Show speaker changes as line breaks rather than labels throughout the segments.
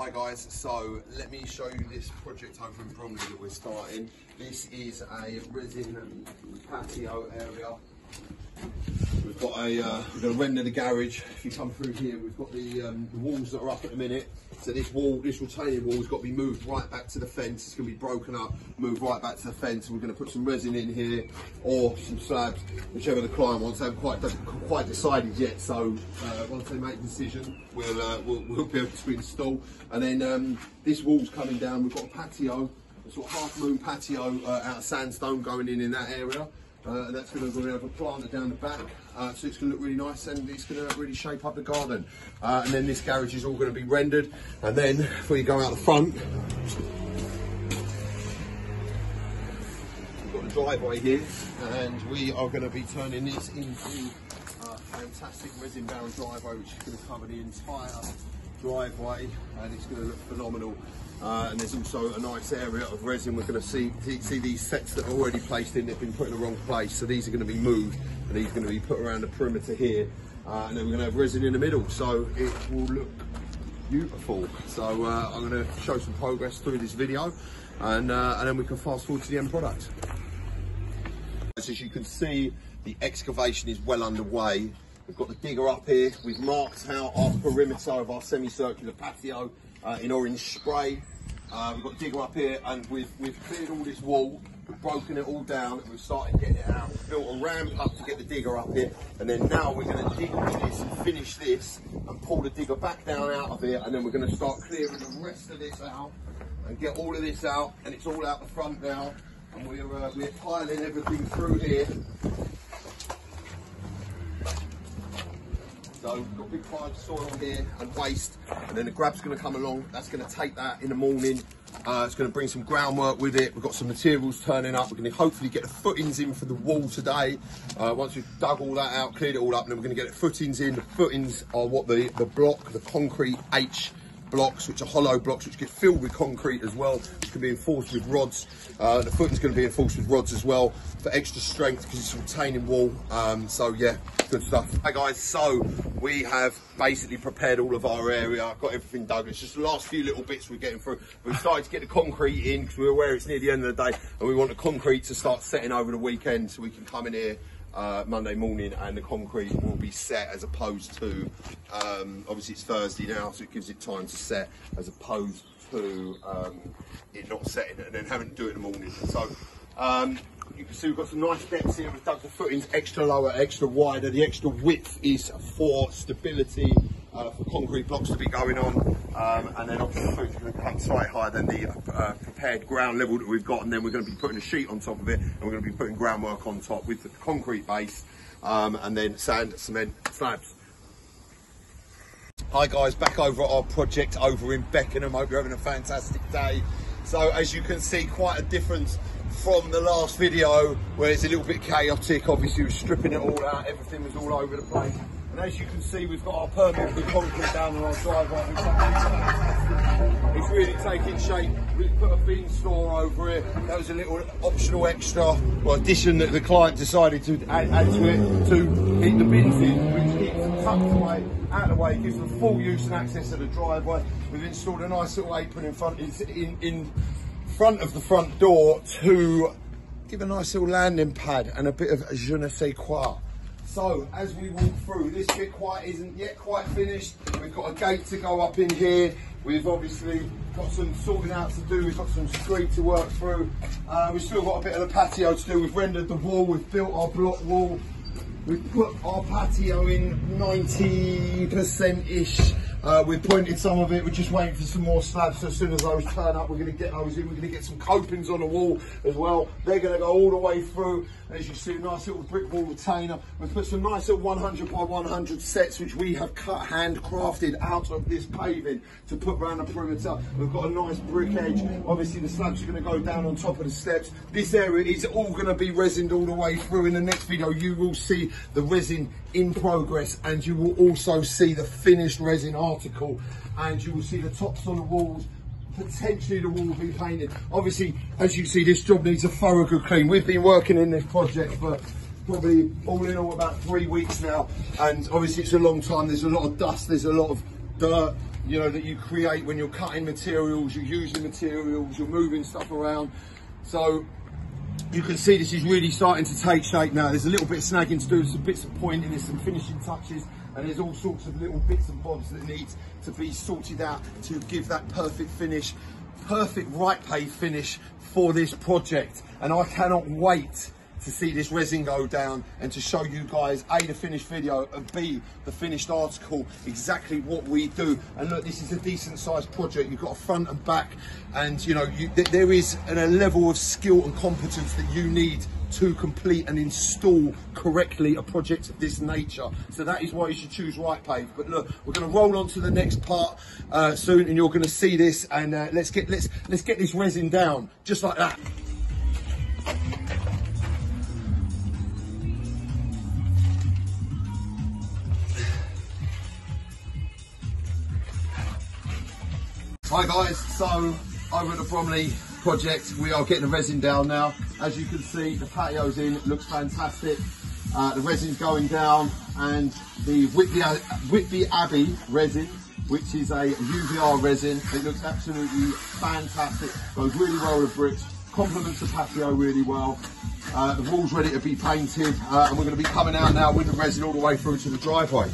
Hi guys, so let me show you this project over in Bromley that we're starting. This is a resin patio area. We've got a, uh, we've got a render the garage. If you come through here, we've got the, um, the walls that are up at the minute. So this wall, this retaining wall has got to be moved right back to the fence. It's going to be broken up, moved right back to the fence. We're going to put some resin in here or some slabs, whichever the client wants. They haven't quite, quite decided yet. So uh, once they make a decision, we'll, uh, we'll, we'll be able to install. And then um, this wall's coming down. We've got a patio, a sort of half moon patio uh, out of sandstone going in in that area. Uh, and that's going to have a planter down the back, uh, so it's going to look really nice and it's going to really shape up the garden. Uh, and then this garage is all going to be rendered, and then before you go out the front, we've got a driveway here, and we are going to be turning this into a fantastic resin bound driveway, which is going to cover the entire driveway, and it's going to look phenomenal. Uh, and there's also a nice area of resin. We're going to see see these sets that are already placed in. They've been put in the wrong place, so these are going to be moved, and these are going to be put around the perimeter here. Uh, and then we're going to have resin in the middle, so it will look beautiful. So uh, I'm going to show some progress through this video, and uh, and then we can fast forward to the end product. As you can see, the excavation is well underway. We've got the digger up here. We've marked out our perimeter of our semicircular patio uh, in orange spray. Uh, we've got the digger up here and we've, we've cleared all this wall, we've broken it all down and we've started getting it out. We've built a ramp up to get the digger up here and then now we're going to dig this and finish this and pull the digger back down out of here and then we're going to start clearing the rest of this out and get all of this out and it's all out the front now and we're, uh, we're piling everything through here So we've got big piles of soil here and waste, and then the grab's going to come along. That's going to take that in the morning. Uh, it's going to bring some groundwork with it. We've got some materials turning up. We're going to hopefully get the footings in for the wall today. Uh, once we've dug all that out, cleared it all up, and then we're going to get the footings in. The footings are what the, the block, the concrete H blocks, which are hollow blocks, which get filled with concrete as well, which can be enforced with rods. Uh, the footing's going to be enforced with rods as well for extra strength because it's retaining wall. Um, so yeah, good stuff. Hi guys, so we have basically prepared all of our area. I've got everything dug. It's just the last few little bits we're getting through. We've started to get the concrete in because we're aware it's near the end of the day and we want the concrete to start setting over the weekend so we can come in here uh, Monday morning and the concrete will be set as opposed to, um, obviously it's Thursday now, so it gives it time to set as opposed to um, it not setting and then having to do it in the morning. So um, you can see we've got some nice depths here. Dug the footings extra lower, extra wider. The extra width is for stability uh, for concrete blocks to be going on. Um, and then obviously the going to come slightly higher than the uh, prepared ground level that we've got. And then we're going to be putting a sheet on top of it. And we're going to be putting groundwork on top with the concrete base. Um, and then sand, cement, slabs. Hi guys, back over at our project over in Beckenham. Hope you're having a fantastic day. So as you can see, quite a difference from the last video where it's a little bit chaotic. Obviously, we're stripping it all out. Everything was all over the place. And as you can see, we've got our permanent concrete down on our driveway. It's really taking shape. We've put a bin store over it. That was a little optional extra well, addition that the client decided to add, add to it to keep the bins in, which keeps them tucked away, out of the way, gives them full use and access to the driveway. We've installed a nice little apron in front, in, in front of the front door to give a nice little landing pad and a bit of je ne sais quoi. So as we walk through, this bit quite isn't yet quite finished. We've got a gate to go up in here. We've obviously got some sorting out to do. We've got some street to work through. Uh, we've still got a bit of the patio to do. We've rendered the wall. We've built our block wall. We've put our patio in 90%-ish. Uh, we've pointed some of it, we're just waiting for some more slabs, so as soon as those turn up, we're going to get those in. We're going to get some copings on the wall as well. They're going to go all the way through. As you see, a nice little brick wall retainer. We've put some nice little 100 by 100 sets, which we have cut, handcrafted out of this paving to put around the perimeter. We've got a nice brick edge. Obviously, the slabs are going to go down on top of the steps. This area is all going to be resined all the way through. In the next video, you will see the resin in progress and you will also see the finished resin article and you will see the tops on the walls potentially the wall will be painted obviously as you see this job needs a thorough good clean we've been working in this project for probably all in all about three weeks now and obviously it's a long time there's a lot of dust there's a lot of dirt you know, that you create when you're cutting materials, you're using materials, you're moving stuff around. So you can see this is really starting to take shape now. There's a little bit of snagging to do, some bits of pointing, there's some finishing touches, and there's all sorts of little bits and bobs that need to be sorted out to give that perfect finish, perfect Ritepave finish for this project. And I cannot wait to see this resin go down and to show you guys A, the finished video and B, the finished article, exactly what we do. And look, this is a decent sized project. You've got a front and back and you know, you, th there is an, a level of skill and competence that you need to complete and install correctly a project of this nature. So that is why you should choose Ritepave. But look, we're going to roll on to the next part uh, soon, and you're going to see this. And uh, let's get let's let's get this resin down just like that. Hi guys, so over at the Bromley project, we are getting the resin down now. As you can see, the patio's in, looks fantastic. Uh, the resin's going down and the Whitby, Whitby Abbey resin, which is a UVR resin, it looks absolutely fantastic, goes really well with bricks, complements the patio really well. Uh, the wall's ready to be painted uh, and we're going to be coming out now with the resin all the way through to the driveway.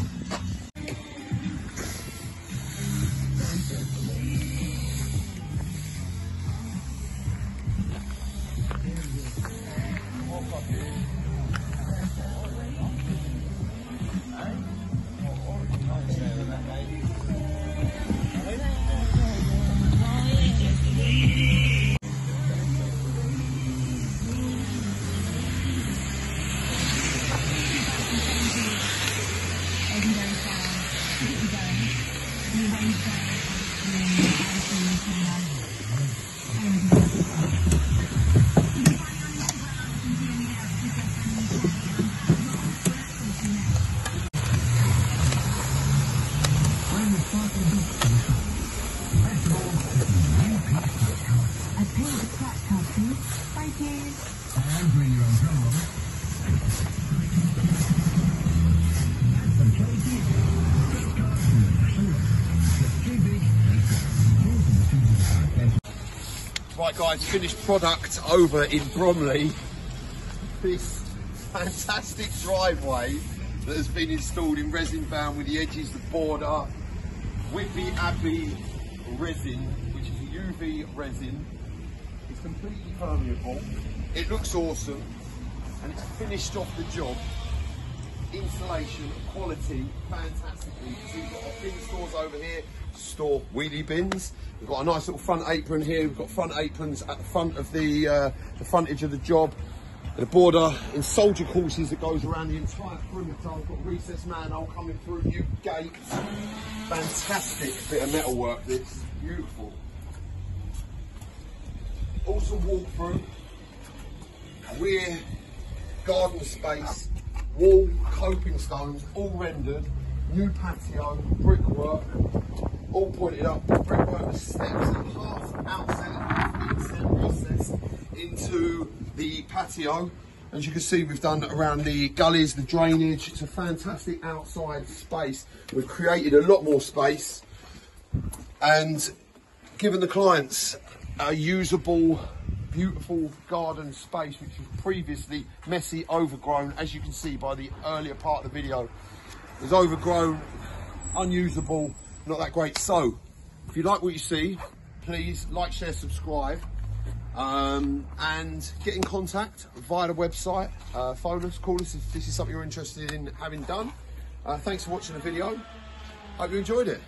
Right guys, finished product over in Bromley. This fantastic driveway that has been installed in resin bound with the edges, the border, Whitby Abbey resin, which is UV resin. Completely permeable. It looks awesome and it's finished off the job. Insulation quality, fantastically. So you've got our bin stores over here, store wheelie bins. We've got a nice little front apron here. We've got front aprons at the front of the, uh, the frontage of the job. The border in soldier courses that goes around the entire perimeter. I've got recess manhole coming through, new gates. Fantastic bit of metalwork this, beautiful. Also walkthrough, rear garden space, wall coping stones, all rendered, new patio, brickwork, all pointed up, brickwork steps and half outset inset into the patio. As you can see, we've done around the gullies, the drainage. It's a fantastic outside space. We've created a lot more space and given the clients a usable, beautiful garden space, which was previously messy, overgrown, as you can see by the earlier part of the video. Was overgrown, unusable, not that great. So, if you like what you see, please like, share, subscribe, um, and get in contact via the website. Uh, phone us, call us if this is something you're interested in having done. Uh, thanks for watching the video. Hope you enjoyed it.